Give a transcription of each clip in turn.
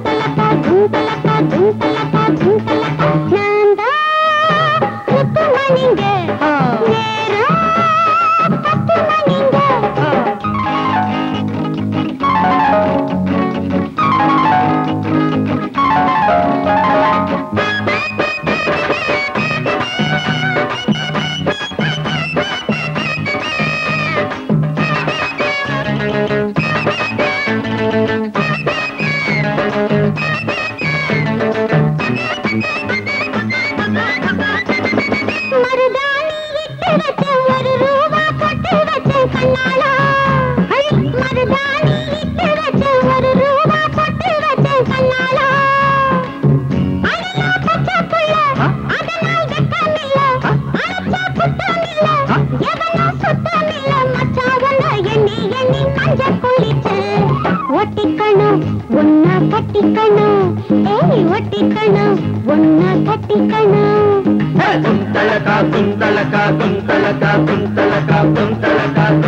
thank you மஞ்ச குளிச்ச ஒட்டிக்கணும் ஒன்னா கட்டிக்கணும் ஏய் ஒட்டிக்கணும் ஒன்னா கட்டிக்கணும் குந்தளக்கா குந்தளக்கா குந்தளக்கா குந்தளக்கா குந்தளக்கா குந்தளக்கா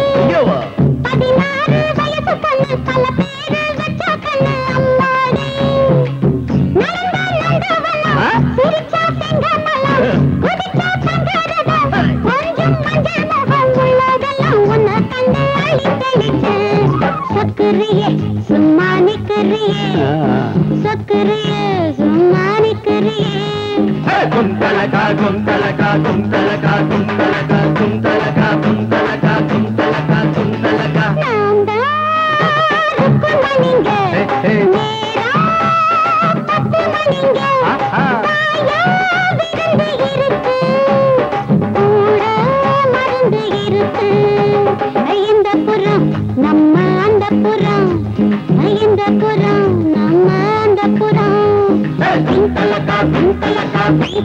சொக்குறிய சும்மா நிக்கிறிய. சொக்குறிய சும்மா நிக்கிறிய. குந்தலகா குந்தலகா குந்தலகா குந்தலகா குந்தலகா